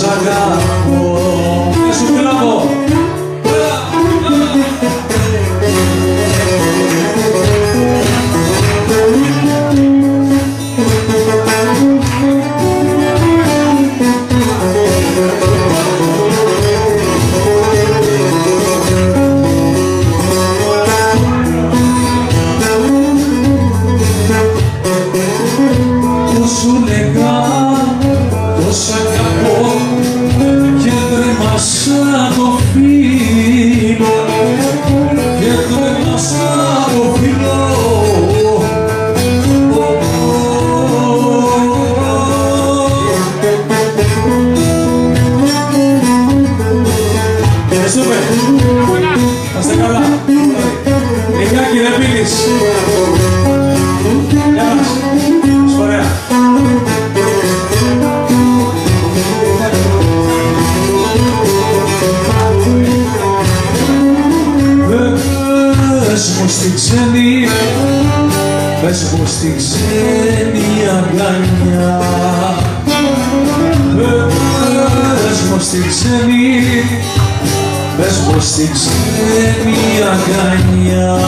Sagrado. Πες μου στην ξένη, πες μου στην ξένη αγκαλιά. Πες μου στην ξένη, πες μου στην ξένη αγκαλιά.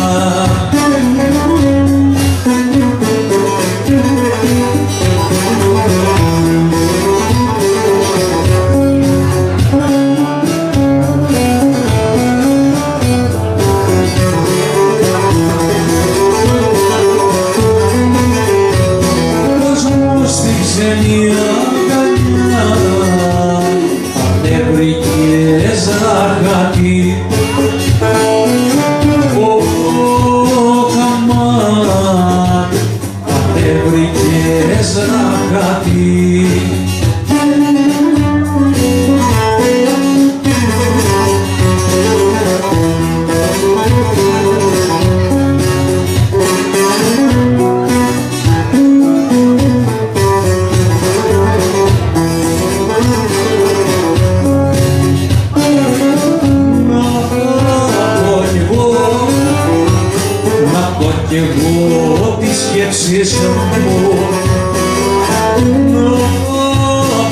κι εγώ τις σκέψεις μου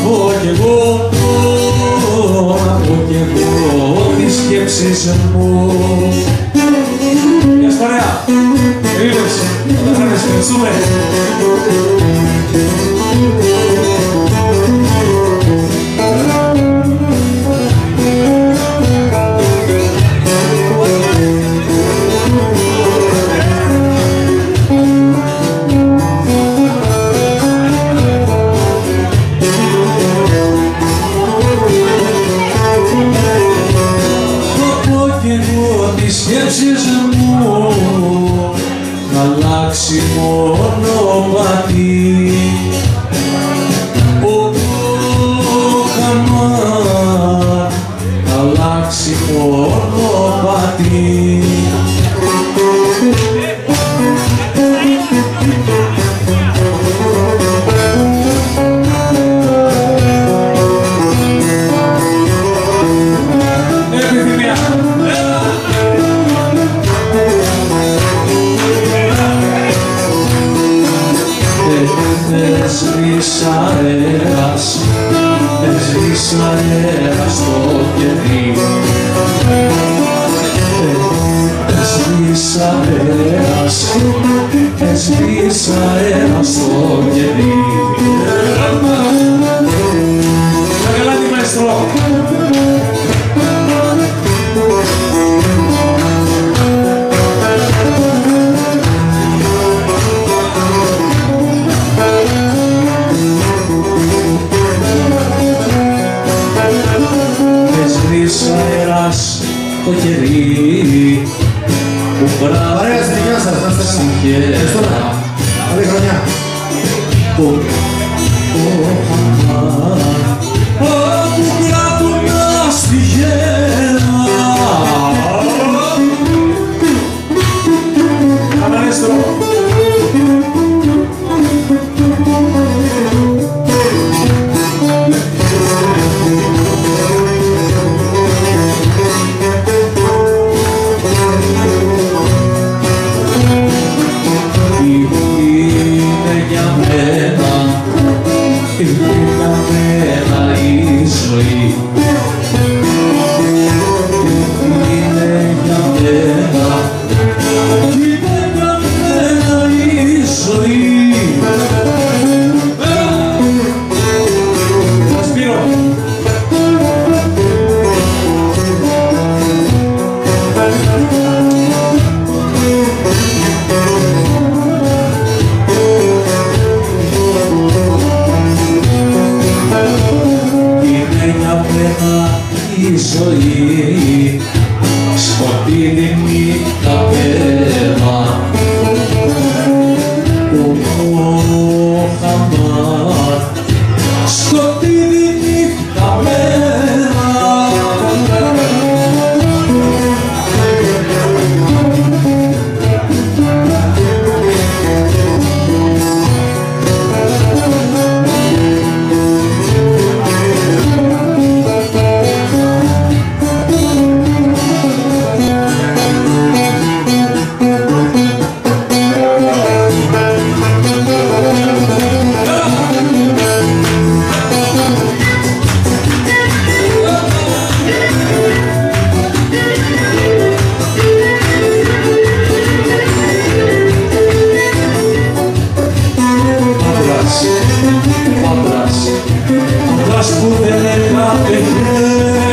πω και εγώ, να πω εγώ. Μια σπαρέα, ήλιος, όταν θα ευχαριστούμε. άκρη Εσβήσα αέρας, εσβήσα το κερδί της αέρας, στο κερί. Yeah. de mí, pude dejar